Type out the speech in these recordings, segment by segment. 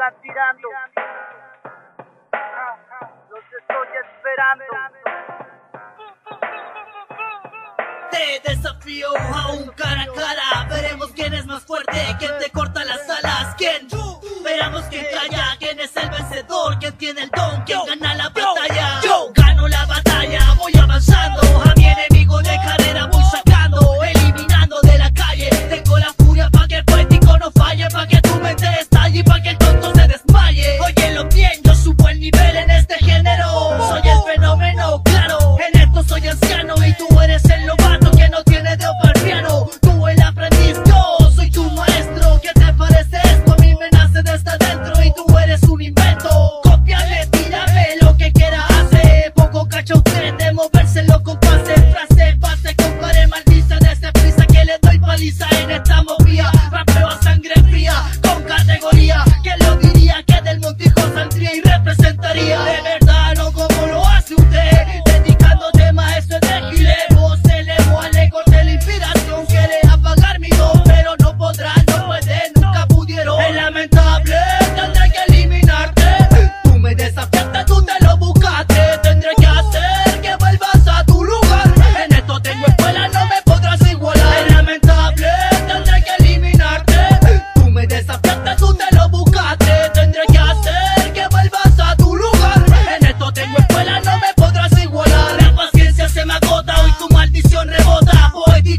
sigan tirando. Los estoy esperando. Te desafío a un cara a cara. Veremos quién es más fuerte, quién te corta las alas, quién. Veremos quién calla, quién es el vencedor, quién tiene el don, quién gana. de moverse los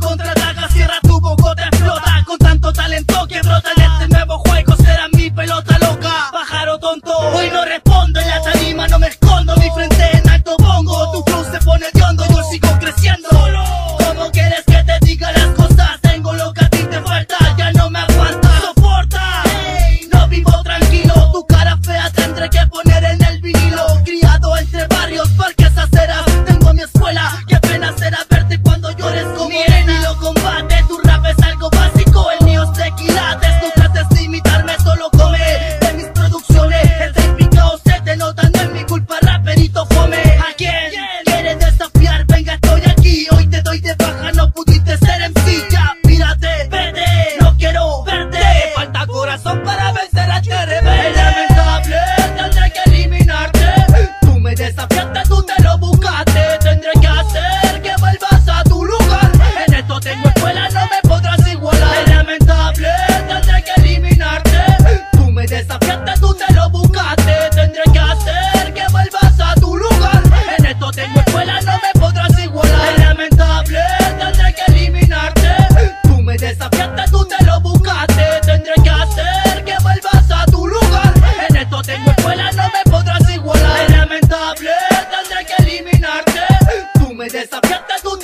contra Mas essa preta do